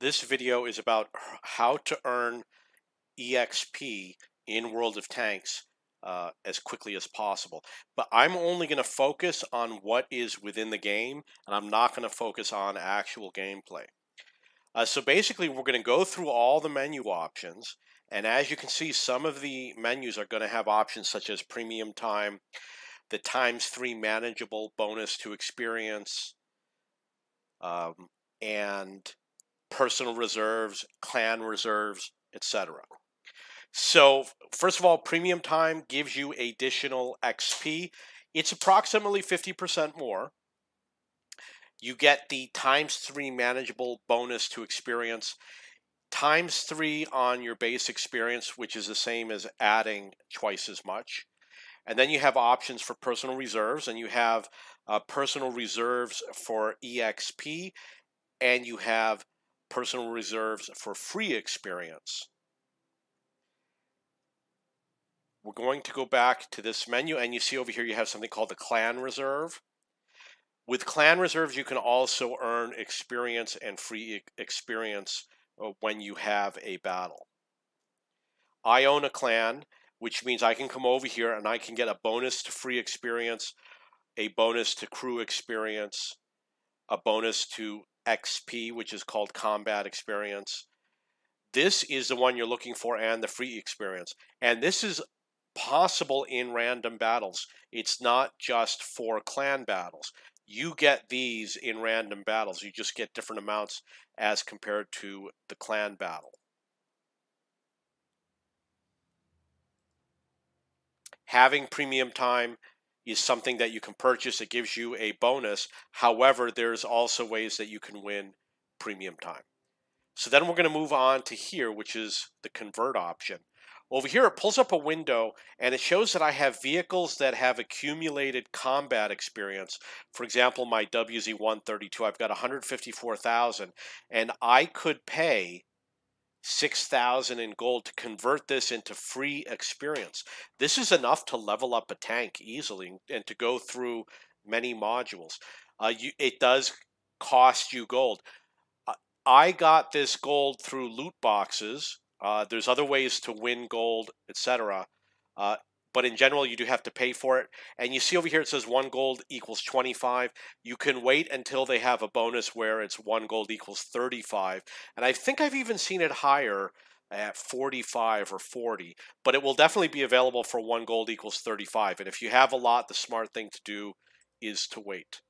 this video is about how to earn EXP in World of Tanks uh, as quickly as possible. But I'm only going to focus on what is within the game, and I'm not going to focus on actual gameplay. Uh, so basically, we're going to go through all the menu options, and as you can see, some of the menus are going to have options such as premium time, the times three manageable bonus to experience, um, and personal reserves, clan reserves, etc. So, first of all, premium time gives you additional XP. It's approximately 50% more. You get the times three manageable bonus to experience, times three on your base experience, which is the same as adding twice as much. And then you have options for personal reserves, and you have uh, personal reserves for EXP, and you have personal reserves for free experience. We're going to go back to this menu and you see over here you have something called the clan reserve. With clan reserves you can also earn experience and free experience uh, when you have a battle. I own a clan which means I can come over here and I can get a bonus to free experience, a bonus to crew experience, a bonus to XP, which is called Combat Experience. This is the one you're looking for and the free experience. And this is possible in random battles. It's not just for clan battles. You get these in random battles. You just get different amounts as compared to the clan battle. Having premium time is something that you can purchase. It gives you a bonus. However, there's also ways that you can win premium time. So then we're going to move on to here, which is the convert option. Over here, it pulls up a window and it shows that I have vehicles that have accumulated combat experience. For example, my WZ-132, I've got 154,000 and I could pay 6,000 in gold to convert this into free experience. This is enough to level up a tank easily and to go through many modules. Uh, you, it does cost you gold. Uh, I got this gold through loot boxes. Uh, there's other ways to win gold, etc. But in general, you do have to pay for it. And you see over here, it says one gold equals 25. You can wait until they have a bonus where it's one gold equals 35. And I think I've even seen it higher at 45 or 40, but it will definitely be available for one gold equals 35. And if you have a lot, the smart thing to do is to wait.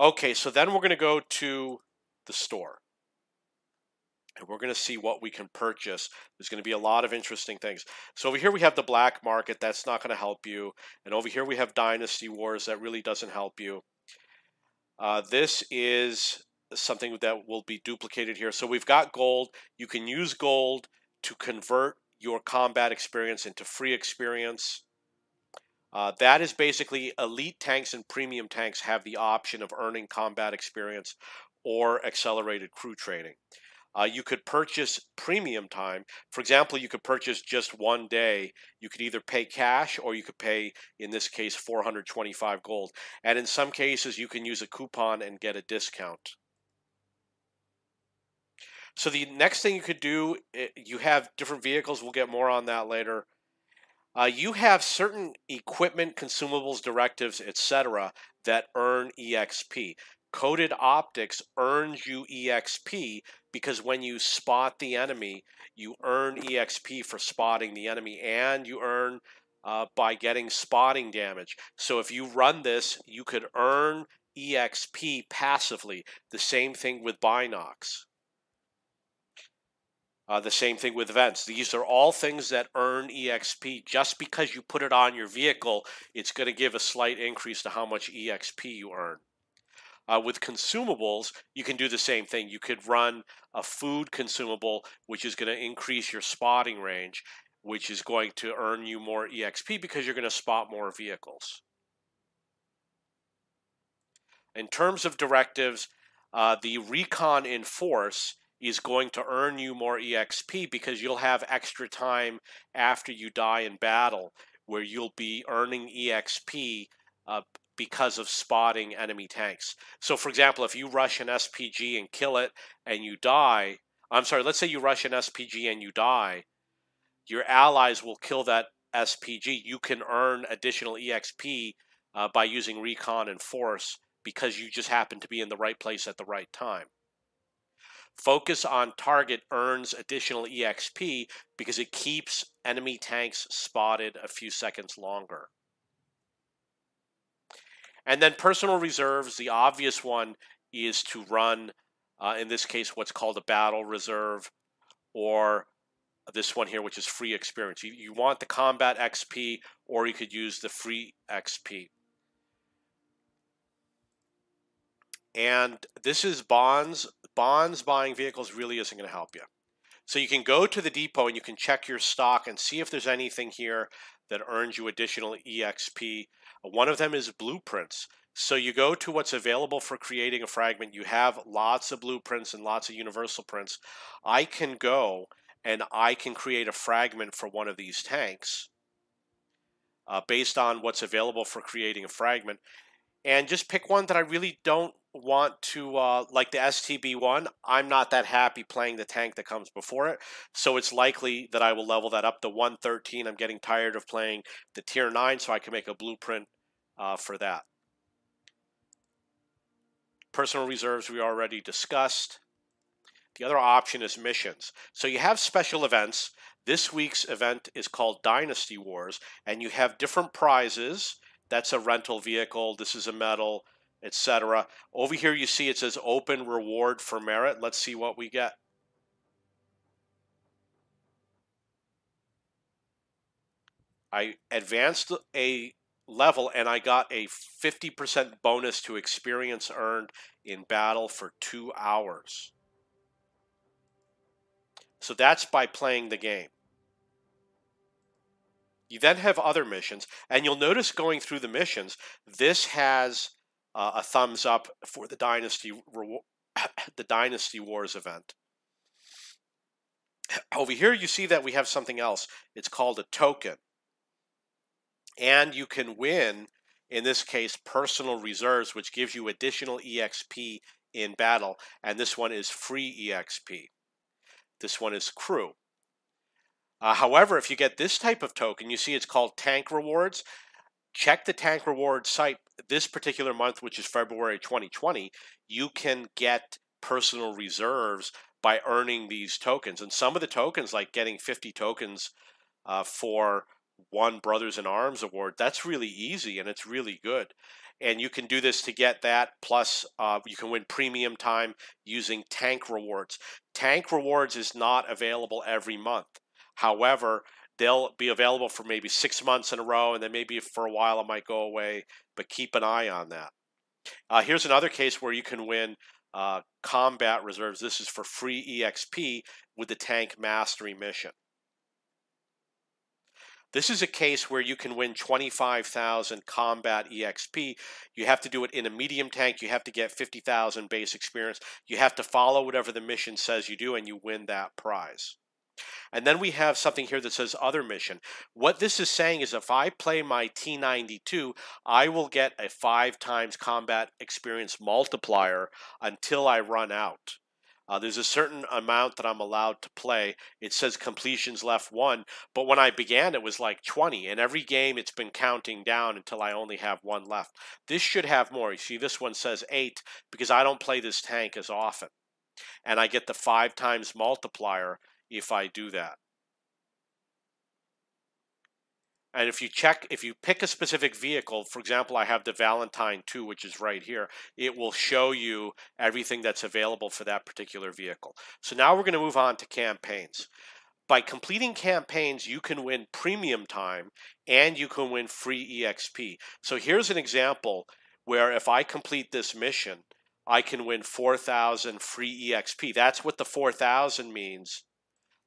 Okay, so then we're going to go to the store and we're going to see what we can purchase. There's going to be a lot of interesting things. So over here we have the black market. That's not going to help you. And over here we have Dynasty Wars. That really doesn't help you. Uh, this is something that will be duplicated here. So we've got gold. You can use gold to convert your combat experience into free experience. Uh, that is basically elite tanks and premium tanks have the option of earning combat experience or accelerated crew training. Uh, you could purchase premium time. For example, you could purchase just one day. You could either pay cash or you could pay, in this case, 425 gold. And in some cases, you can use a coupon and get a discount. So the next thing you could do, eh, you have different vehicles. We'll get more on that later. Uh, you have certain equipment, consumables, directives, etc., that earn EXP. Coated Optics earns you EXP because when you spot the enemy, you earn EXP for spotting the enemy and you earn uh, by getting spotting damage. So if you run this, you could earn EXP passively. The same thing with Binox. Uh, the same thing with vents. These are all things that earn EXP. Just because you put it on your vehicle, it's going to give a slight increase to how much EXP you earn. Uh, with consumables, you can do the same thing. You could run a food consumable, which is going to increase your spotting range, which is going to earn you more EXP because you're going to spot more vehicles. In terms of directives, uh, the recon in force is going to earn you more EXP because you'll have extra time after you die in battle where you'll be earning EXP uh, because of spotting enemy tanks. So, for example, if you rush an SPG and kill it and you die, I'm sorry, let's say you rush an SPG and you die, your allies will kill that SPG. You can earn additional EXP uh, by using recon and force because you just happen to be in the right place at the right time. Focus on target earns additional EXP because it keeps enemy tanks spotted a few seconds longer. And then personal reserves, the obvious one is to run, uh, in this case, what's called a battle reserve, or this one here, which is free experience. You, you want the combat XP, or you could use the free XP. And this is bonds. Bonds buying vehicles really isn't going to help you. So you can go to the depot and you can check your stock and see if there's anything here that earns you additional EXP. One of them is blueprints. So you go to what's available for creating a fragment. You have lots of blueprints and lots of universal prints. I can go and I can create a fragment for one of these tanks uh, based on what's available for creating a fragment and just pick one that I really don't want to uh, like the STB1. I'm not that happy playing the tank that comes before it, so it's likely that I will level that up to 113. I'm getting tired of playing the tier 9, so I can make a blueprint uh, for that. Personal reserves we already discussed. The other option is missions. So you have special events. This week's event is called Dynasty Wars, and you have different prizes that's a rental vehicle. This is a medal, etc. Over here you see it says open reward for merit. Let's see what we get. I advanced a level and I got a 50% bonus to experience earned in battle for two hours. So that's by playing the game. You then have other missions, and you'll notice going through the missions, this has uh, a thumbs up for the Dynasty the Dynasty Wars event. Over here, you see that we have something else. It's called a token. And you can win, in this case, personal reserves, which gives you additional EXP in battle. And this one is free EXP. This one is crew. Uh, however, if you get this type of token, you see it's called Tank Rewards. Check the Tank Rewards site this particular month, which is February 2020. You can get personal reserves by earning these tokens. And some of the tokens, like getting 50 tokens uh, for one Brothers in Arms award, that's really easy and it's really good. And you can do this to get that. Plus, uh, you can win premium time using Tank Rewards. Tank Rewards is not available every month. However, they'll be available for maybe six months in a row, and then maybe for a while it might go away, but keep an eye on that. Uh, here's another case where you can win uh, combat reserves. This is for free EXP with the Tank Mastery mission. This is a case where you can win 25,000 combat EXP. You have to do it in a medium tank. You have to get 50,000 base experience. You have to follow whatever the mission says you do, and you win that prize. And then we have something here that says other mission. What this is saying is if I play my T92, I will get a five times combat experience multiplier until I run out. Uh, there's a certain amount that I'm allowed to play. It says completions left one, but when I began, it was like 20. And every game, it's been counting down until I only have one left. This should have more. You see, this one says eight because I don't play this tank as often. And I get the five times multiplier if I do that. And if you check, if you pick a specific vehicle, for example, I have the Valentine 2, which is right here, it will show you everything that's available for that particular vehicle. So now we're going to move on to campaigns. By completing campaigns, you can win premium time and you can win free EXP. So here's an example where if I complete this mission, I can win 4,000 free EXP. That's what the 4,000 means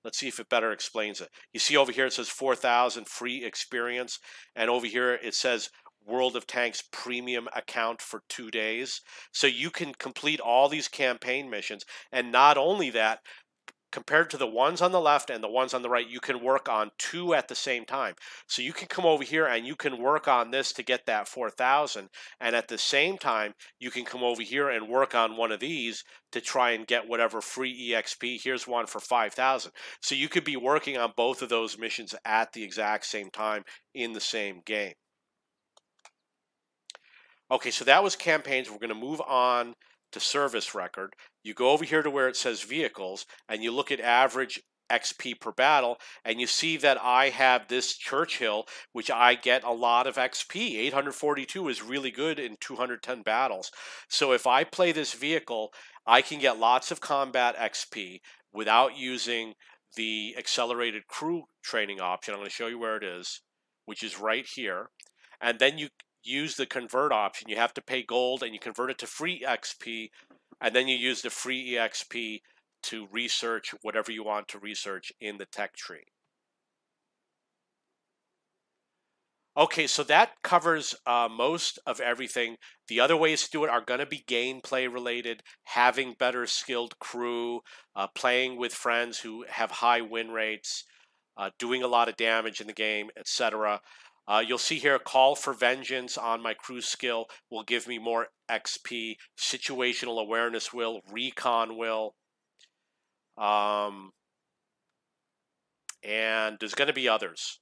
Let's see if it better explains it. You see over here it says 4,000 free experience, and over here it says World of Tanks premium account for two days. So you can complete all these campaign missions, and not only that, compared to the ones on the left and the ones on the right, you can work on two at the same time. So you can come over here and you can work on this to get that 4,000. And at the same time, you can come over here and work on one of these to try and get whatever free EXP. Here's one for 5,000. So you could be working on both of those missions at the exact same time in the same game. Okay, so that was campaigns. We're going to move on to service record. You go over here to where it says vehicles and you look at average XP per battle, and you see that I have this Churchill, which I get a lot of XP. 842 is really good in 210 battles. So if I play this vehicle, I can get lots of combat XP without using the accelerated crew training option. I'm going to show you where it is, which is right here. And then you use the convert option. You have to pay gold and you convert it to free XP, and then you use the free EXP to research whatever you want to research in the tech tree. Okay, so that covers uh, most of everything. The other ways to do it are going to be gameplay related, having better skilled crew, uh, playing with friends who have high win rates, uh, doing a lot of damage in the game, etc. Uh, you'll see here, call for vengeance on my crew skill will give me more XP. Situational awareness will, recon will. Um, and there's going to be others.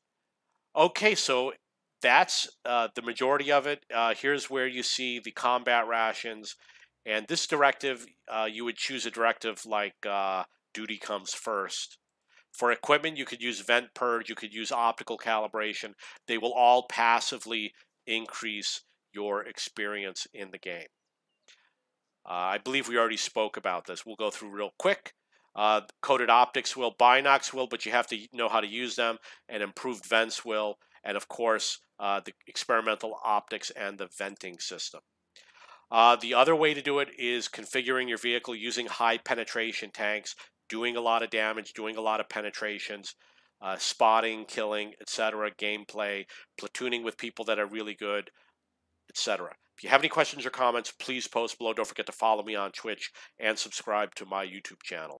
Okay, so that's uh, the majority of it. Uh, here's where you see the combat rations. And this directive, uh, you would choose a directive like uh, duty comes first. For equipment, you could use vent purge, you could use optical calibration. They will all passively increase your experience in the game. Uh, I believe we already spoke about this. We'll go through real quick. Uh, coated optics will, binocs will, but you have to know how to use them, and improved vents will, and of course, uh, the experimental optics and the venting system. Uh, the other way to do it is configuring your vehicle using high penetration tanks doing a lot of damage, doing a lot of penetrations, uh, spotting, killing, etc., gameplay, platooning with people that are really good, etc. If you have any questions or comments, please post below. Don't forget to follow me on Twitch and subscribe to my YouTube channel.